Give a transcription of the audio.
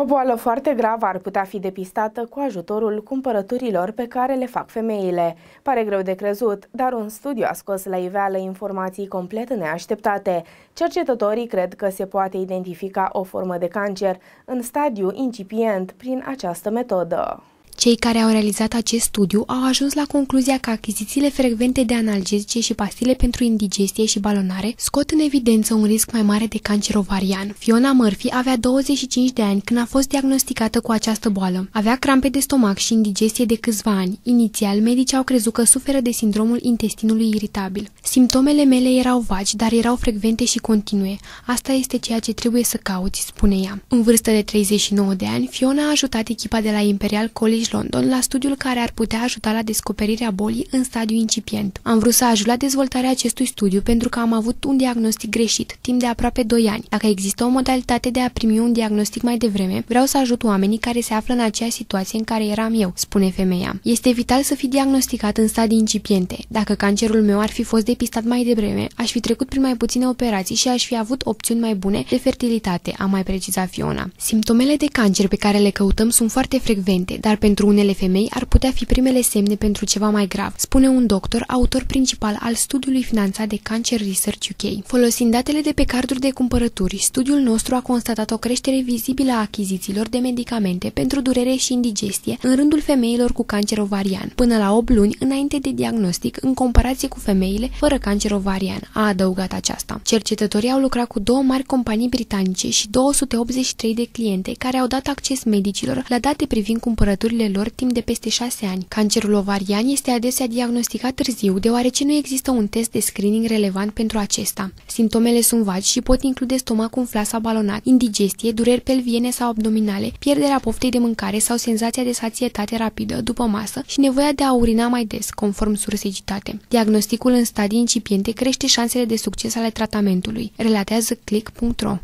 O boală foarte gravă ar putea fi depistată cu ajutorul cumpărăturilor pe care le fac femeile. Pare greu de crezut, dar un studiu a scos la iveală informații complet neașteptate. Cercetătorii cred că se poate identifica o formă de cancer în stadiu incipient prin această metodă. Cei care au realizat acest studiu au ajuns la concluzia că achizițiile frecvente de analgezice și pastile pentru indigestie și balonare scot în evidență un risc mai mare de cancer ovarian. Fiona Murphy avea 25 de ani când a fost diagnosticată cu această boală. Avea crampe de stomac și indigestie de câțiva ani. Inițial, medicii au crezut că suferă de sindromul intestinului iritabil. Simptomele mele erau vagi, dar erau frecvente și continue. Asta este ceea ce trebuie să cauți, spune ea. În vârstă de 39 de ani, Fiona a ajutat echipa de la Imperial College London la studiul care ar putea ajuta la descoperirea bolii în stadiu incipient. Am vrut să ajut la dezvoltarea acestui studiu pentru că am avut un diagnostic greșit, timp de aproape 2 ani. Dacă există o modalitate de a primi un diagnostic mai devreme, vreau să ajut oamenii care se află în aceeași situație în care eram eu, spune femeia. Este vital să fii diagnosticat în stadii incipiente. Dacă cancerul meu ar fi fost depistat mai devreme, aș fi trecut prin mai puține operații și aș fi avut opțiuni mai bune de fertilitate, a mai precizat Fiona. Simptomele de cancer pe care le căutăm sunt foarte frecvente, dar pentru pentru unele femei ar putea fi primele semne pentru ceva mai grav, spune un doctor, autor principal al studiului finanțat de Cancer Research UK. Folosind datele de pe carduri de cumpărături, studiul nostru a constatat o creștere vizibilă a achizițiilor de medicamente pentru durere și indigestie în rândul femeilor cu cancer ovarian, până la 8 luni înainte de diagnostic, în comparație cu femeile fără cancer ovarian, a adăugat aceasta. Cercetătorii au lucrat cu două mari companii britanice și 283 de cliente care au dat acces medicilor la date privind cumpărăturile lor timp de peste șase ani. Cancerul ovarian este adesea diagnosticat târziu, deoarece nu există un test de screening relevant pentru acesta. Simptomele sunt vagi și pot include stomacul umflat sau balonat, indigestie, dureri pelviene sau abdominale, pierderea poftei de mâncare sau senzația de sațietate rapidă după masă și nevoia de a urina mai des, conform sursei citate. Diagnosticul în stadii incipiente crește șansele de succes ale tratamentului, relatează click.ro.